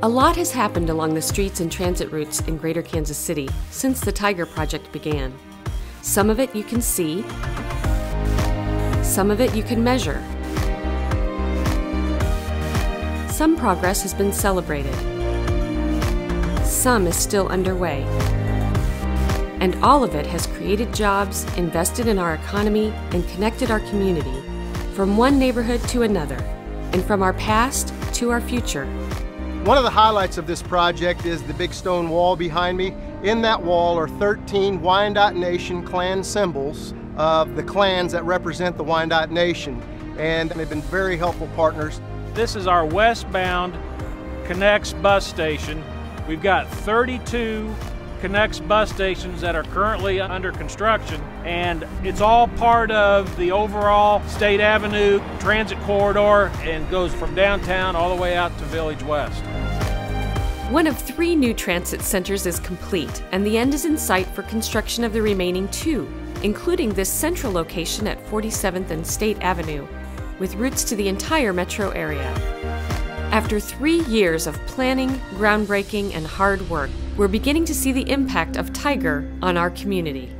A lot has happened along the streets and transit routes in Greater Kansas City since the Tiger Project began. Some of it you can see, some of it you can measure. Some progress has been celebrated, some is still underway. And all of it has created jobs, invested in our economy, and connected our community from one neighborhood to another, and from our past to our future. One of the highlights of this project is the big stone wall behind me. In that wall are 13 Wyandotte Nation clan symbols of the clans that represent the Wyandotte Nation, and they've been very helpful partners. This is our westbound Connex bus station. We've got 32 Connex bus stations that are currently under construction, and it's all part of the overall State Avenue transit corridor and goes from downtown all the way out to Village West. One of three new transit centers is complete, and the end is in sight for construction of the remaining two, including this central location at 47th and State Avenue, with routes to the entire metro area. After three years of planning, groundbreaking, and hard work, we're beginning to see the impact of Tiger on our community.